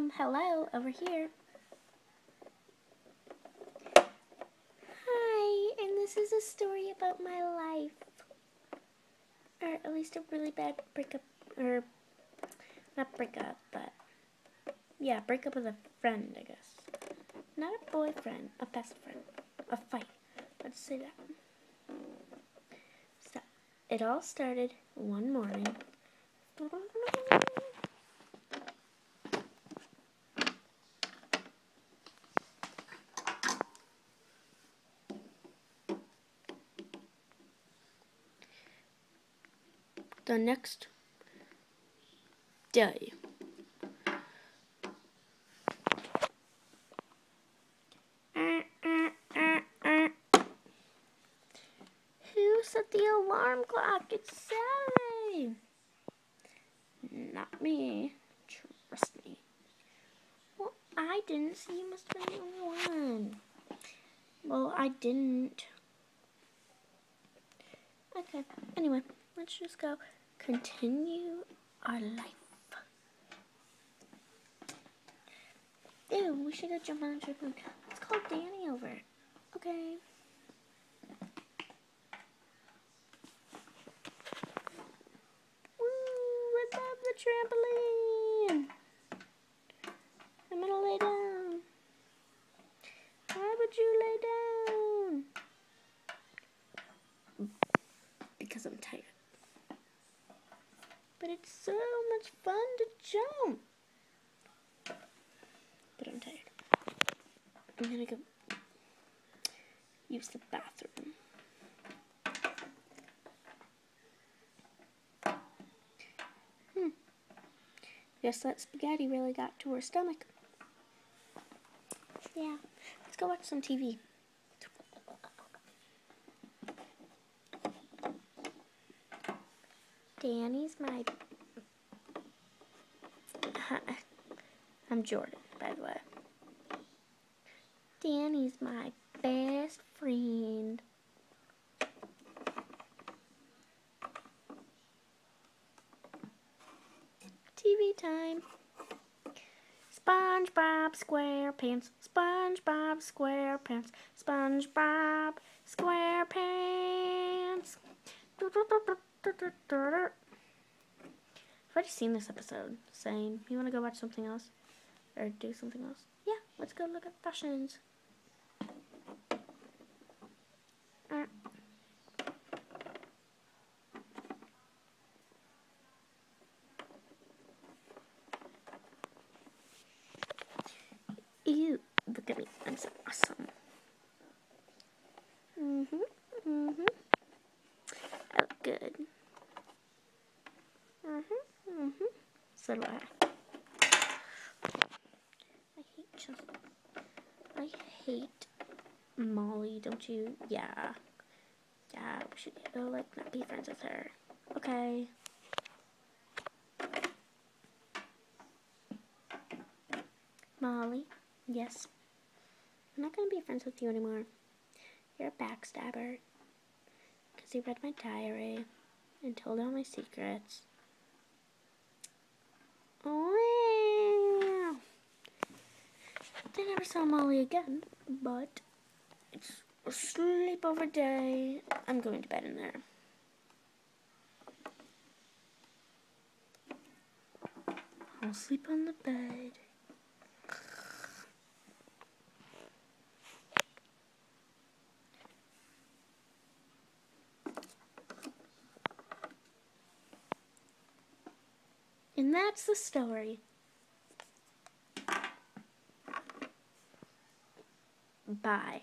Um, hello, over here. Hi, and this is a story about my life. Or at least a really bad breakup, or not breakup, but yeah, breakup with a friend, I guess. Not a boyfriend, a best friend. A fight. Let's say that. So, it all started one morning. The next day. Who set the alarm clock? It's Sally. Not me. Trust me. Well, I didn't, so you must have been the only one. Well, I didn't. Okay, anyway, let's just go continue our life. Ew, we should go jump on the trampoline. Let's call Danny over. Okay. Woo, I love the trampoline. I'm gonna lay down. Why would you lay down? Because I'm tired. But it's so much fun to jump. But I'm tired. I'm gonna go use the bathroom. Hmm. Guess that spaghetti really got to her stomach. Yeah. Let's go watch some TV. Danny's my. I'm Jordan, by the way. Danny's my best friend. TV time. SpongeBob SquarePants, SpongeBob SquarePants, SpongeBob SquarePants. I've already seen this episode. Same. You want to go watch something else? Or do something else? Yeah, let's go look at fashions. Uh. Ew, look at me. I'm so awesome. Mm-hmm, mm-hmm. Good. Mm-hmm, mm-hmm. So do I. I hate just... I hate Molly, don't you? Yeah. Yeah, we should, oh, like, not be friends with her. Okay. Molly, yes. I'm not gonna be friends with you anymore. You're a backstabber. Because you read my diary and told all my secrets. They never saw Molly again, but it's a sleepover day. I'm going to bed in there. I'll sleep on the bed. And that's the story. Bye.